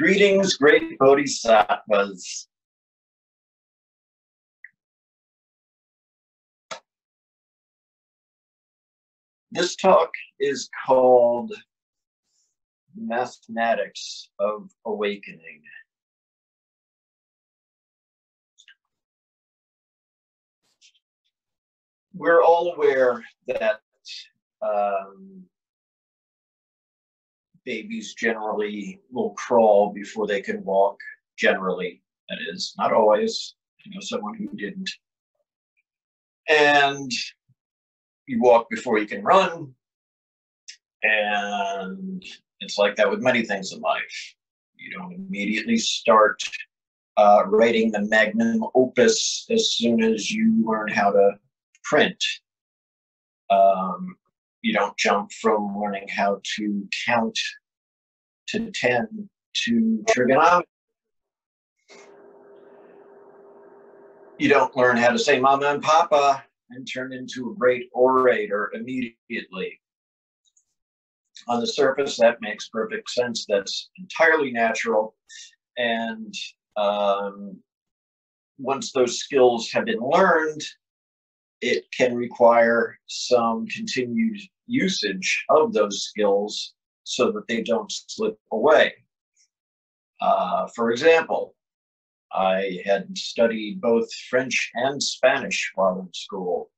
Greetings, great bodhisattvas. This talk is called Mathematics of Awakening. We're all aware that um, babies generally will crawl before they can walk, generally, that is, not always. I know someone who didn't. And you walk before you can run. And it's like that with many things in life. You don't immediately start uh, writing the magnum opus as soon as you learn how to print. Um, you don't jump from learning how to count to 10 to trigonometry. You don't learn how to say mama and papa and turn into a great orator immediately. On the surface, that makes perfect sense. That's entirely natural. And um, once those skills have been learned, it can require some continued usage of those skills so that they don't slip away. Uh, for example, I had studied both French and Spanish while in school.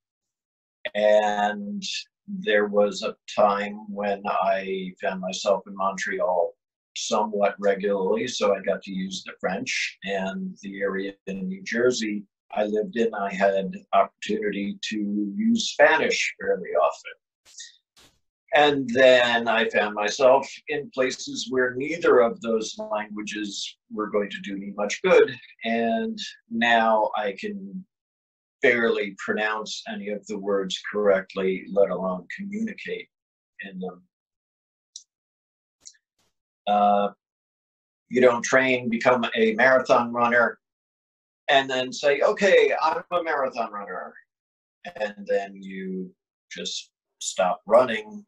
And there was a time when I found myself in Montreal somewhat regularly, so I got to use the French. And the area in New Jersey I lived in, I had opportunity to use Spanish fairly often. And then I found myself in places where neither of those languages were going to do me much good. And now I can barely pronounce any of the words correctly, let alone communicate in them. Uh, you don't train, become a marathon runner, and then say, okay, I'm a marathon runner. And then you just stop running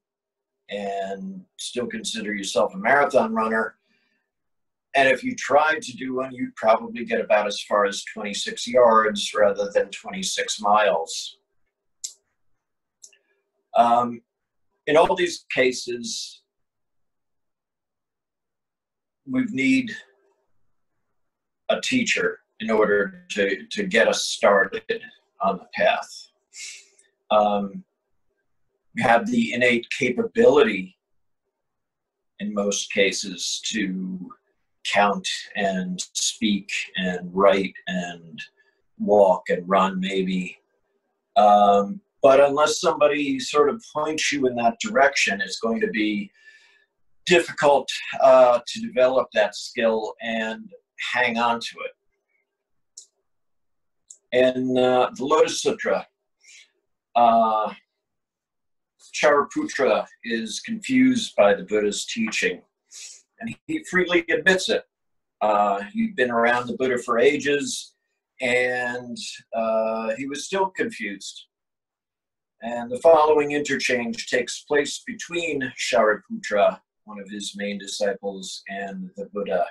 and still consider yourself a marathon runner. And if you tried to do one, you'd probably get about as far as 26 yards rather than 26 miles. Um, in all these cases, we need a teacher in order to, to get us started on the path. Um, have the innate capability in most cases to count and speak and write and walk and run maybe um, but unless somebody sort of points you in that direction it's going to be difficult uh, to develop that skill and hang on to it in uh, the lotus sutra uh, Shariputra is confused by the Buddha's teaching, and he freely admits it. Uh, he'd been around the Buddha for ages, and uh, he was still confused. And the following interchange takes place between Shariputra, one of his main disciples, and the Buddha.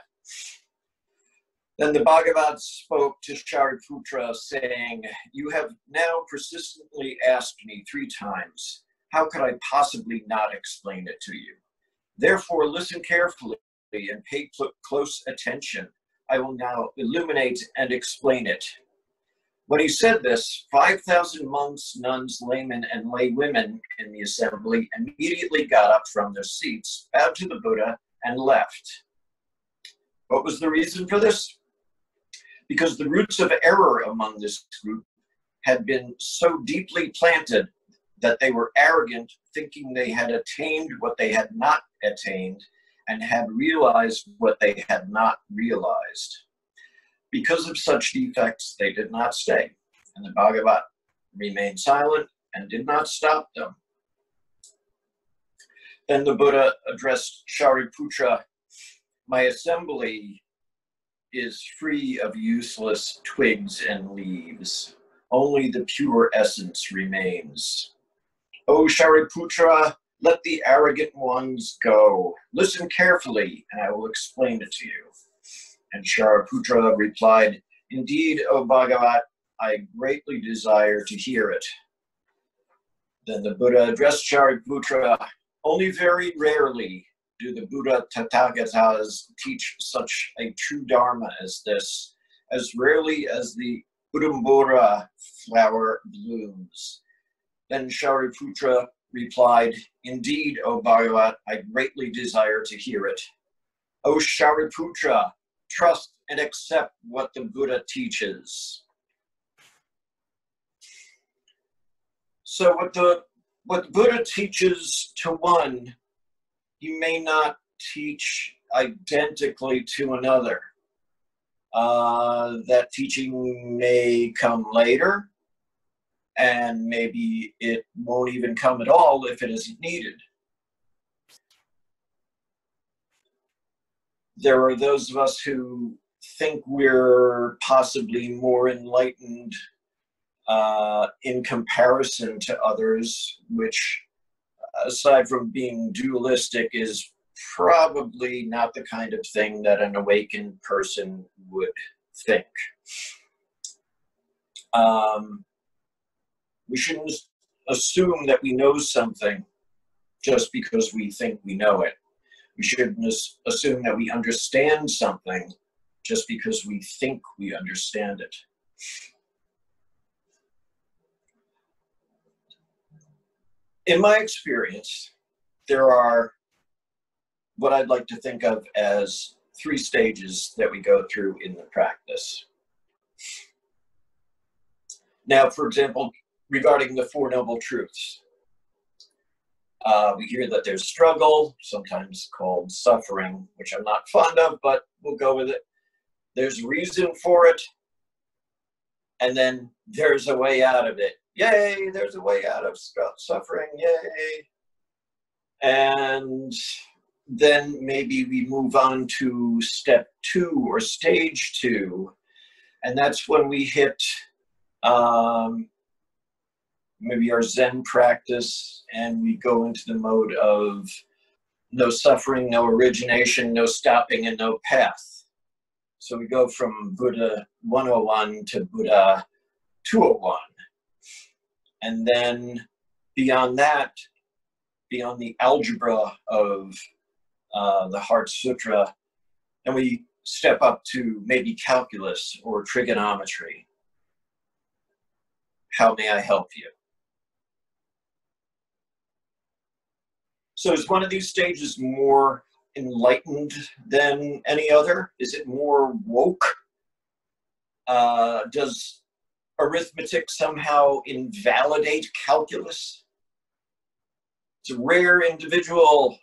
Then the Bhagavat spoke to Shariputra, saying, You have now persistently asked me three times how could I possibly not explain it to you? Therefore, listen carefully and pay cl- close attention. I will now illuminate and explain it. When he said this, 5,000 monks, nuns, laymen, and laywomen in the assembly immediately got up from their seats, bowed to the Buddha, and left. What was the reason for this? Because the roots of error among this group had been so deeply planted that they were arrogant, thinking they had attained what they had not attained and had realized what they had not realized. Because of such defects, they did not stay, and the Bhagavat remained silent and did not stop them. Then the Buddha addressed Shariputra My assembly is free of useless twigs and leaves. Only the pure essence remains. O Shariputra, Let the arrogant ones go. Listen carefully, and I will explain it to you. And Shariputra replied, Indeed, O Bhagavat, I greatly desire to hear it. Then the Buddha addressed Shariputra, Only very rarely do the Buddha Tathagatas teach such a true Dharma as this, as rarely as the Udumbara flower blooms. Then Shariputra replied, Indeed, O Bhagavat, I greatly desire to hear it. O Shariputra, trust and accept what the Buddha teaches. So what the what Buddha teaches to one, he may not teach identically to another. Uh, that teaching may come later, and maybe it won't even come at all if it isn't needed. There are those of us who think we're possibly more enlightened uh, in comparison to others, which, aside from being dualistic, is probably not the kind of thing that an awakened person would think. Um, we shouldn't assume that we know something just because we think we know it. We shouldn't assume that we understand something just because we think we understand it. In my experience, there are what I'd like to think of as three stages that we go through in the practice. Now, for example, regarding the Four Noble Truths, uh, we hear that there's struggle, sometimes called suffering, which I'm not fond of, but we'll go with it. There's reason for it, and then there's a way out of it. Yay, there's a way out of suffering, yay. And then maybe we move on to step two or stage two, and that's when we hit um, maybe our Zen practice and we go into the mode of no suffering, no origination, no stopping, and no path. So we go from Buddha 101 to Buddha 201. And then beyond that, beyond the algebra of uh, the Heart Sutra, and we step up to maybe calculus or trigonometry. How may I help you? So is one of these stages more enlightened than any other? Is it more woke? Uh, does arithmetic somehow invalidate calculus? It's a rare individual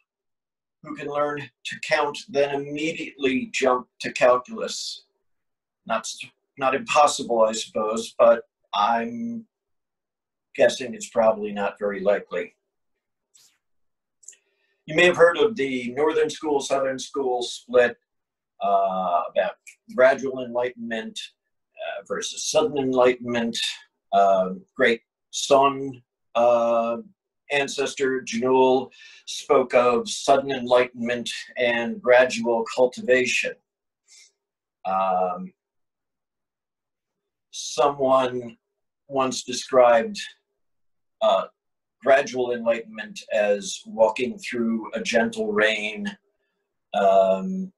who can learn to count, then immediately jump to calculus. Not, not impossible, I suppose, but I'm guessing it's probably not very likely. You may have heard of the Northern School, Southern School split uh, about gradual enlightenment uh, versus sudden enlightenment. Uh, great Son uh, ancestor Jinul spoke of sudden enlightenment and gradual cultivation. Um, someone once described uh, gradual enlightenment as walking through a gentle rain, um,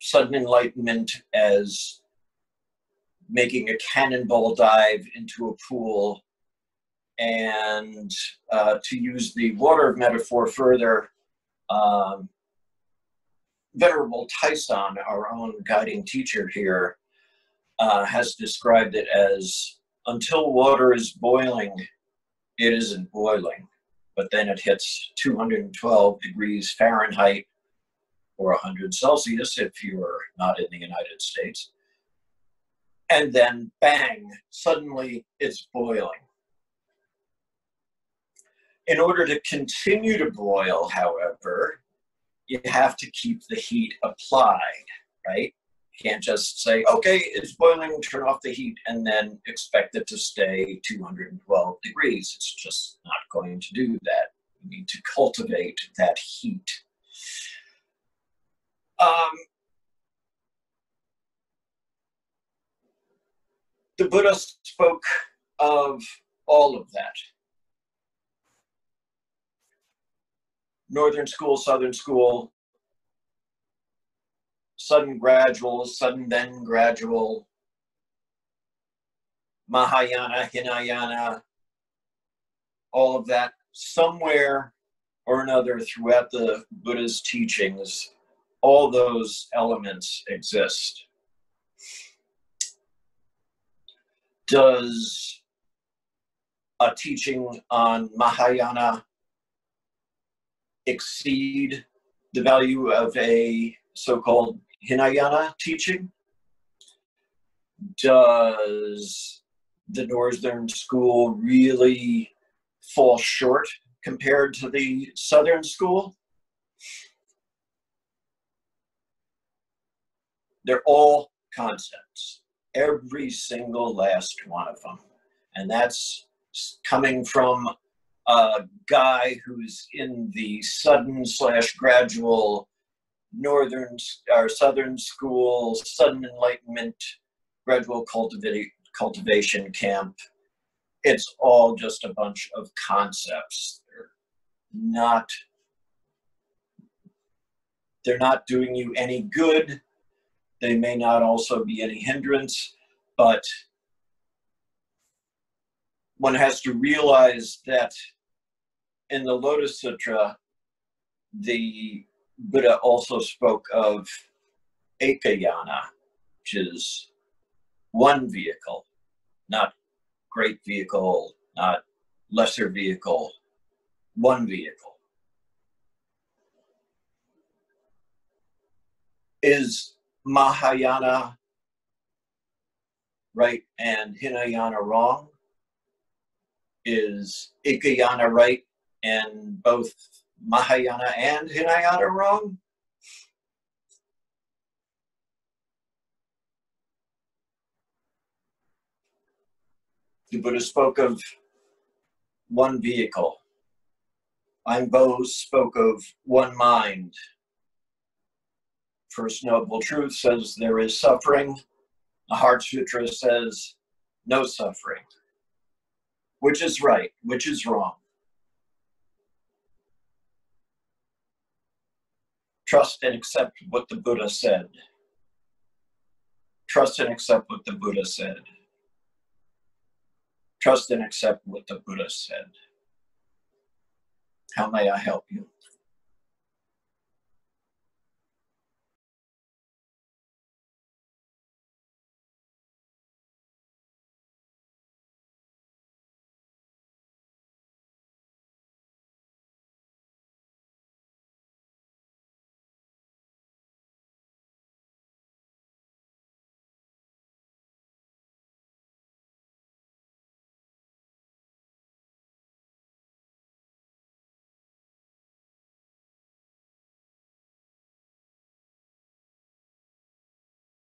sudden enlightenment as making a cannonball dive into a pool, and uh, to use the water metaphor further, um, Venerable Tyson, our own guiding teacher here, uh, has described it as until water is boiling, it isn't boiling, but then it hits 212 degrees Fahrenheit or 100 Celsius if you're not in the United States. And then bang, suddenly it's boiling. In order to continue to boil, however, you have to keep the heat applied, right? can't just say, okay, it's boiling, turn off the heat, and then expect it to stay 212 degrees. It's just not going to do that. You need to cultivate that heat. Um, the Buddha spoke of all of that. Northern school, Southern school, sudden gradual, sudden then gradual, Mahayana, Hinayana, all of that, somewhere or another throughout the Buddha's teachings, all those elements exist. Does a teaching on Mahayana exceed the value of a so called Hinayana teaching? Does the Northern School really fall short compared to the Southern School? They're all concepts, every single last one of them. And that's coming from a guy who's in the sudden slash gradual northern or southern school, sudden enlightenment, gradual cultivate, cultivation camp. It's all just a bunch of concepts. They're not they're not doing you any good. They may not also be any hindrance, but one has to realize that in the Lotus Sutra, the Buddha also spoke of ekayana, which is one vehicle, not great vehicle, not lesser vehicle, one vehicle. Is Mahayana right and Hinayana wrong? Is Ekayana right and both Mahayana and Hinayana wrong? The Buddha spoke of one vehicle. Bo spoke of one mind. First Noble Truth says there is suffering. The Heart Sutra says no suffering. Which is right? Which is wrong? Trust and accept what the Buddha said. Trust and accept what the Buddha said. Trust and accept what the Buddha said. How may I help you?